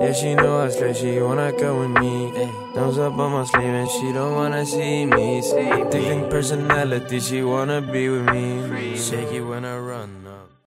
Yeah, she know I straight, she wanna go with me. Nose up on my sleeve and she don't wanna see me. Different personality, she wanna be with me. Shake it when I run. up.